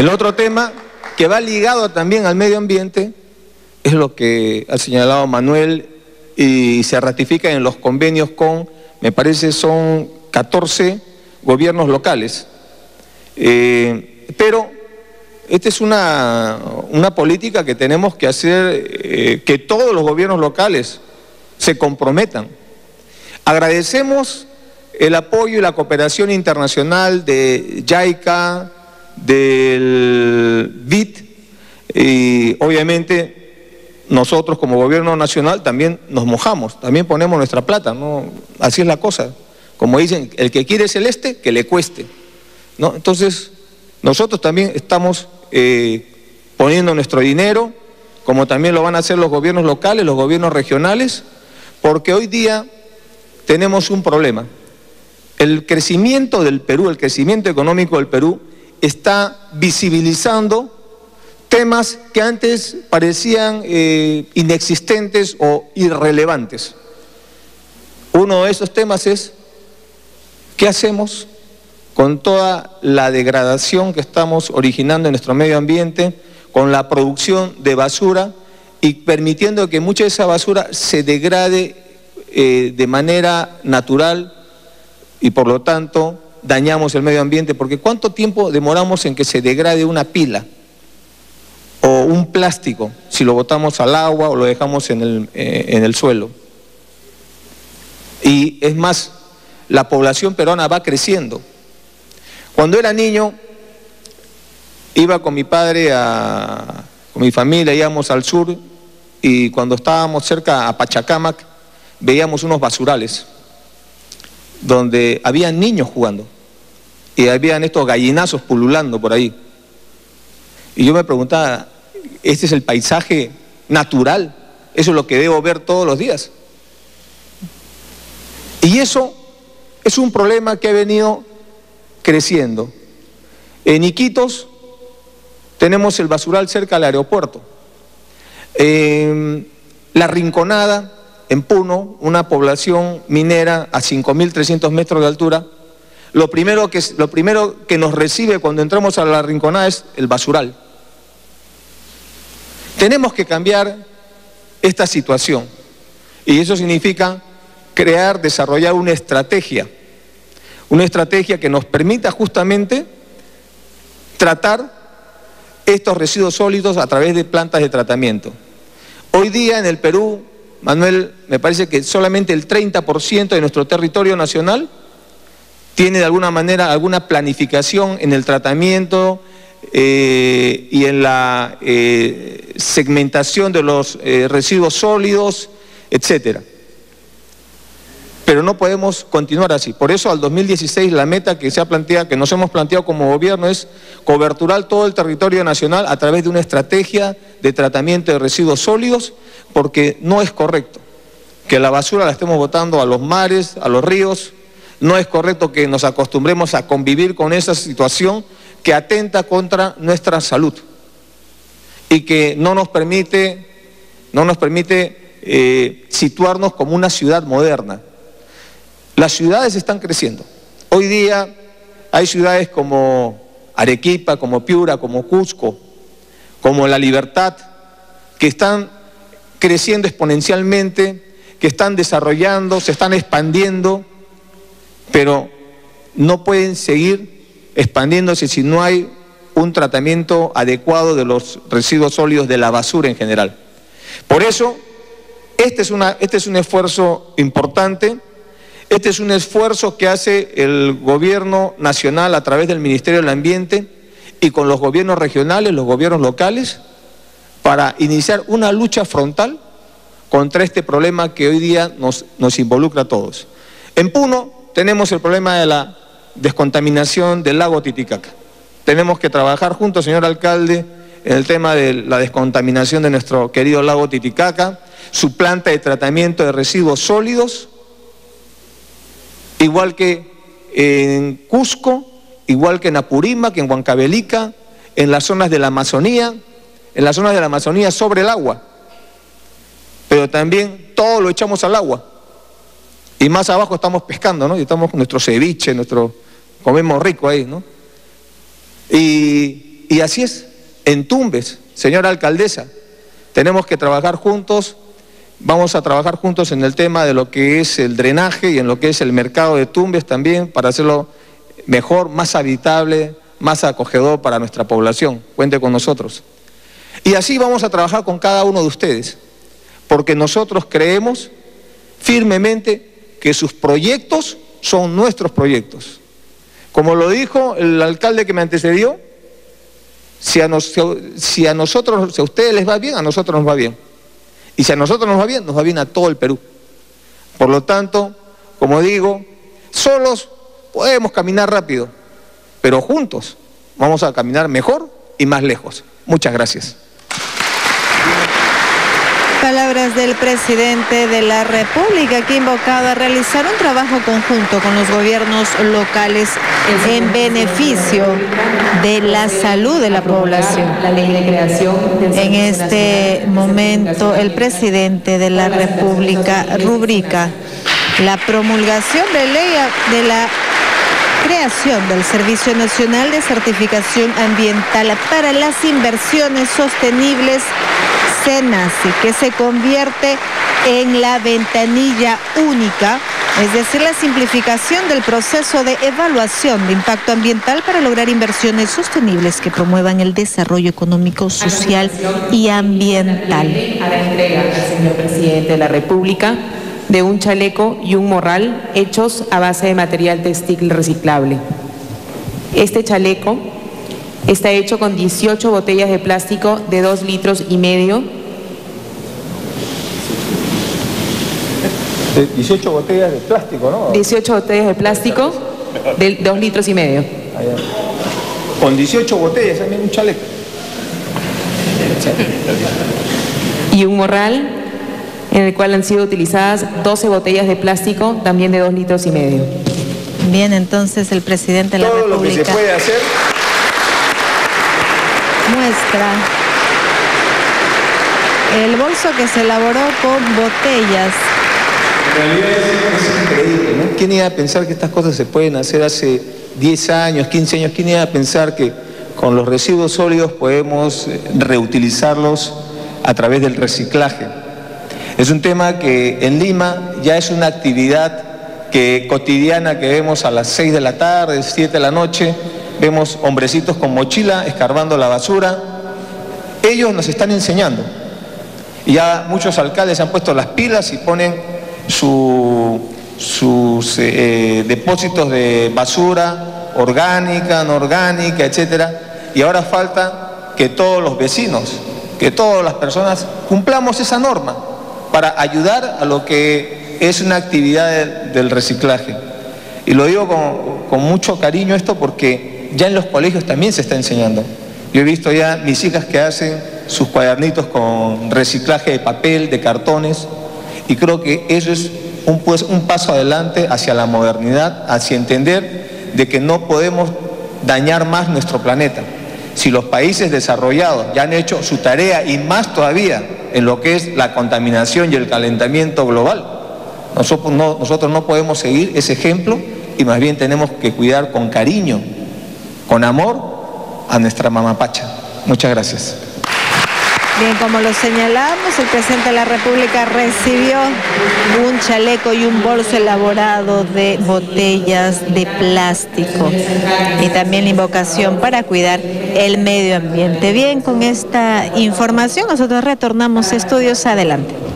El otro tema que va ligado también al medio ambiente es lo que ha señalado Manuel y se ratifica en los convenios con, me parece, son 14 gobiernos locales. Eh, pero esta es una, una, política que tenemos que hacer, eh, que todos los gobiernos locales se comprometan. Agradecemos el apoyo y la cooperación internacional de JICA, del BIT, y obviamente nosotros como gobierno nacional también nos mojamos, también ponemos nuestra plata, ¿no? Así es la cosa. Como dicen, el que quiere celeste, que le cueste. ¿no? Entonces, nosotros también estamos eh, poniendo nuestro dinero, como también lo van a hacer los gobiernos locales, los gobiernos regionales, porque hoy día tenemos un problema. El crecimiento del Perú, el crecimiento económico del Perú, está visibilizando temas que antes parecían eh, inexistentes o irrelevantes. Uno de esos temas es, ¿qué hacemos con toda la degradación que estamos originando en nuestro medio ambiente, con la producción de basura y permitiendo que mucha de esa basura se degrade eh, de manera natural y por lo tanto dañamos el medio ambiente, porque ¿cuánto tiempo demoramos en que se degrade una pila o un plástico si lo botamos al agua o lo dejamos en el, eh, en el suelo? Y es más, la población peruana va creciendo. Cuando era niño, iba con mi padre, a, con mi familia, íbamos al sur y cuando estábamos cerca a Pachacamac, veíamos unos basurales donde había niños jugando y habían estos gallinazos pululando por ahí. Y yo me preguntaba, ¿este es el paisaje natural? ¿Eso es lo que debo ver todos los días? Y eso es un problema que ha venido creciendo. En Iquitos tenemos el basural cerca del aeropuerto. La Rinconada, en Puno, una población minera a 5.300 metros de altura, lo primero, que, lo primero que nos recibe cuando entramos a la Rinconada es el basural. Tenemos que cambiar esta situación y eso significa crear, desarrollar una estrategia, una estrategia que nos permita justamente tratar estos residuos sólidos a través de plantas de tratamiento. Hoy día en el Perú Manuel, me parece que solamente el 30% de nuestro territorio nacional tiene de alguna manera alguna planificación en el tratamiento eh, y en la eh, segmentación de los eh, residuos sólidos, etcétera. Pero no podemos continuar así. Por eso al 2016 la meta que se ha planteado, que nos hemos planteado como gobierno es coberturar todo el territorio nacional a través de una estrategia de tratamiento de residuos sólidos porque no es correcto que la basura la estemos botando a los mares, a los ríos, no es correcto que nos acostumbremos a convivir con esa situación que atenta contra nuestra salud y que no nos permite, no nos permite eh, situarnos como una ciudad moderna. Las ciudades están creciendo. Hoy día hay ciudades como Arequipa, como Piura, como Cusco, como La Libertad, que están creciendo exponencialmente, que están desarrollando, se están expandiendo, pero no pueden seguir expandiéndose si no hay un tratamiento adecuado de los residuos sólidos de la basura en general. Por eso, este es, este es un esfuerzo importante, este es un esfuerzo que hace el gobierno nacional a través del Ministerio del Ambiente y con los gobiernos regionales, los gobiernos locales, para iniciar una lucha frontal contra este problema que hoy día nos, nos involucra a todos. En Puno tenemos el problema de la descontaminación del lago Titicaca. Tenemos que trabajar juntos, señor alcalde, en el tema de la descontaminación de nuestro querido lago Titicaca, su planta de tratamiento de residuos sólidos, igual que en Cusco, igual que en Apurímac, en Huancavelica, en las zonas de la Amazonía, en las zonas de la Amazonía sobre el agua. Pero también todo lo echamos al agua. Y más abajo estamos pescando, ¿no? Y estamos con nuestro ceviche, nuestro comemos rico ahí, ¿no? Y y así es, en Tumbes, señora alcaldesa, tenemos que trabajar juntos, vamos a trabajar juntos en el tema de lo que es el drenaje y en lo que es el mercado de Tumbes también para hacerlo mejor, más habitable, más acogedor para nuestra población. Cuente con nosotros. Y así vamos a trabajar con cada uno de ustedes, porque nosotros creemos firmemente que sus proyectos son nuestros proyectos. Como lo dijo el alcalde que me antecedió, si a, nosotros, si a ustedes les va bien, a nosotros nos va bien. Y si a nosotros nos va bien, nos va bien a todo el Perú. Por lo tanto, como digo, solos podemos caminar rápido, pero juntos vamos a caminar mejor y más lejos. Muchas gracias. Palabras del presidente de la República que ha invocado a realizar un trabajo conjunto con los gobiernos locales en beneficio de la salud de la población. En este momento el presidente de la República rubrica la promulgación de ley de la creación del Servicio Nacional de Certificación Ambiental para las Inversiones Sostenibles SENACI, que se convierte en la ventanilla única, es decir, la simplificación del proceso de evaluación de impacto ambiental para lograr inversiones sostenibles que promuevan el desarrollo económico, social y ambiental. A la entrega señor presidente de la República de un chaleco y un morral hechos a base de material textil reciclable. Este chaleco está hecho con 18 botellas de plástico de 2 litros y medio. 18 botellas de plástico, ¿no? 18 botellas de plástico de 2 litros y medio. Con 18 botellas, también un chaleco. Y un morral en el cual han sido utilizadas 12 botellas de plástico, también de 2 litros y medio. Bien, entonces el presidente de la Todo República... lo que se puede hacer... Muestra el bolso que se elaboró con botellas. En realidad es, increíble. ¿Quién iba a pensar que estas cosas se pueden hacer hace 10 años, 15 años? ¿Quién iba a pensar que con los residuos sólidos podemos eh, reutilizarlos a través del reciclaje? Es un tema que en Lima ya es una actividad que, cotidiana que vemos a las 6 de la tarde, 7 de la noche, vemos hombrecitos con mochila escarbando la basura. Ellos nos están enseñando. Y ya muchos alcaldes han puesto las pilas y ponen sus eh, depósitos de basura orgánica, no orgánica, etcétera. Y ahora falta que todos los vecinos, que todas las personas cumplamos esa norma para ayudar a lo que es una actividad del reciclaje. Y lo digo con, con, mucho cariño esto porque ya en los colegios también se está enseñando. Yo he visto ya mis hijas que hacen sus cuadernitos con reciclaje de papel, de cartones, y creo que eso es un, pues, un paso adelante hacia la modernidad, hacia entender de que no podemos dañar más nuestro planeta. Si los países desarrollados ya han hecho su tarea y más todavía en lo que es la contaminación y el calentamiento global, nosotros no, nosotros no podemos seguir ese ejemplo y más bien tenemos que cuidar con cariño, con amor a nuestra mamapacha. Muchas gracias. Bien, como lo señalamos, el presidente de la República recibió un chaleco y un bolso elaborado de botellas de plástico y también la invocación para cuidar el medio ambiente. Bien, con esta información nosotros retornamos a estudios adelante.